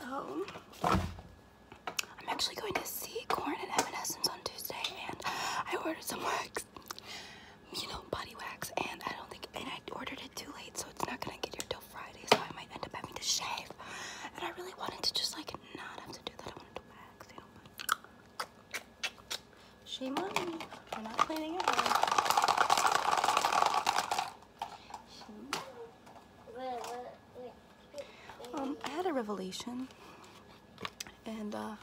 So, I'm actually going to see Korn and Evanescence on Tuesday, and I ordered some wax, you know, body wax, and I don't think, and I ordered it too late, so it's not gonna get here till Friday, so I might end up having to shave. And I really wanted to just like not have to do that. I wanted to wax, you know. Shame on me for not planning ahead. Revelation, and uh,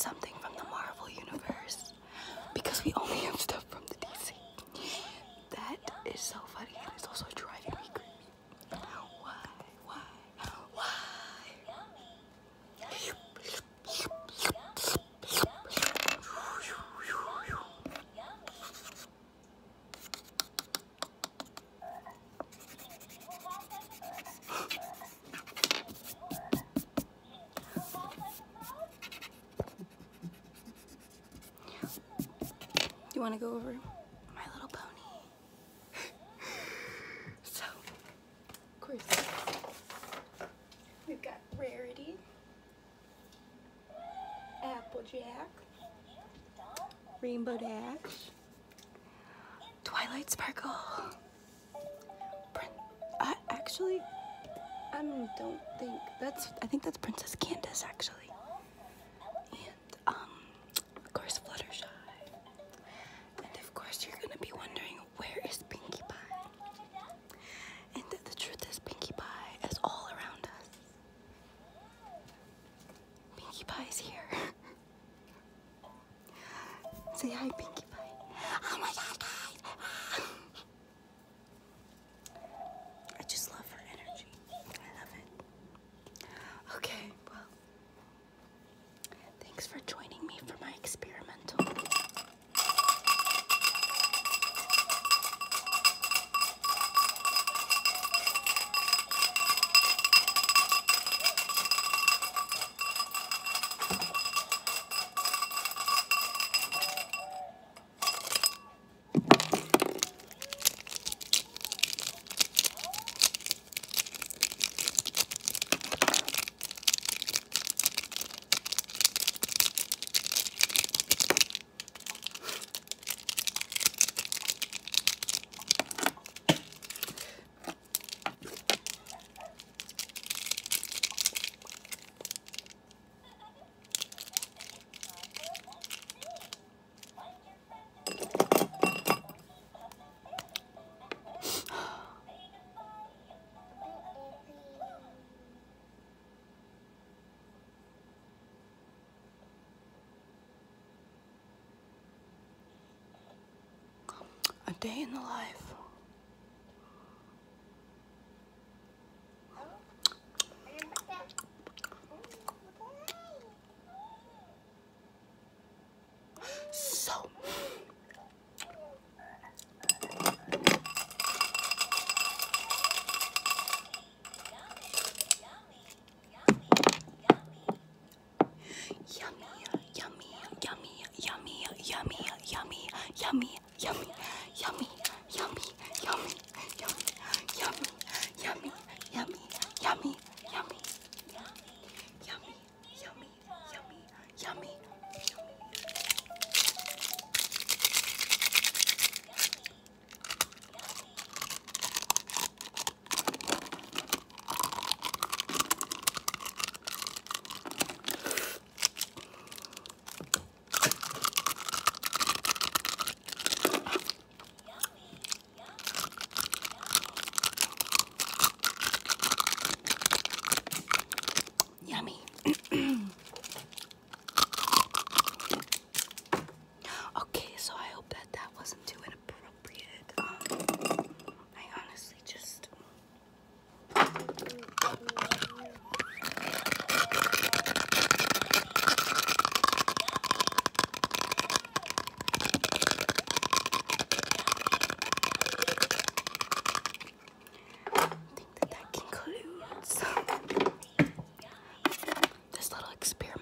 something You wanna go over? My Little Pony. so, of course, we've got Rarity, Applejack, Rainbow Dash, Twilight Sparkle, Prin I actually, I don't think, that's, I think that's Princess Cadance actually. typing day in the life. So yummy, yummy, yummy, yummy, yummy, yummy, yummy, yummy. experiment.